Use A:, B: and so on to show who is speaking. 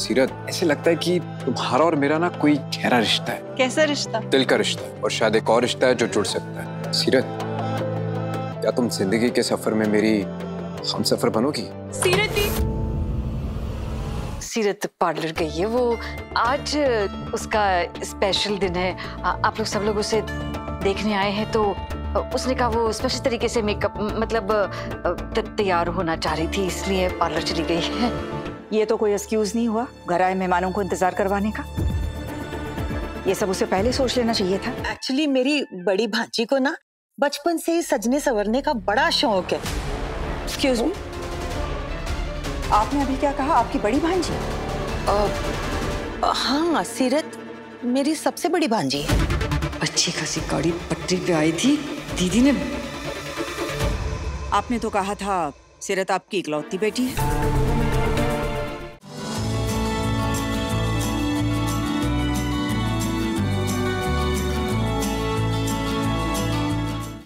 A: सीरत ऐसे लगता है कि तुम्हारा और मेरा ना कोई गहरा रिश्ता है।
B: कैसा रिश्ता?
A: दिल का रिश्ता और शायद एक और रिश्ता है जो जुड़ सकता है। सीरत क्या तुम ज़िंदगी के सफ़र में मेरी हम सफ़र बनोगी?
B: सीरत दी
C: सीरत पार्लर गई है वो आज उसका स्पेशल दिन है। आ- आप लोग सब लोग उसे देखने आए हैं तो उसने कहा वो स्पेशल तरीके से मेकअप मतलब तैयार होना चाह रही थी इसलिए पार्लर चली गई है।
D: ये तो कोई एक्सक्यूज नहीं हुआ घर आए मेहमानों को इंतज़ार करवाने का। ये सब उसे पहले सोच लेना चाहिए था।
E: एक्चुअली मेरी बड़ी भांजी को ना बचपन से ही सजने संवरने का बड़ा शौक है।
D: एक्सक्यूज मी आपने अभी क्या कहा? आपकी बड़ी भांजी?
E: हाँ सीरत मेरी सबसे बड़ी भांजी है।
C: अच्छी खासी गाड़ी पटरी पे आई थी। दीदी ने
D: आपने तो कहा था सीरत आपकी इकलौती बेटी है।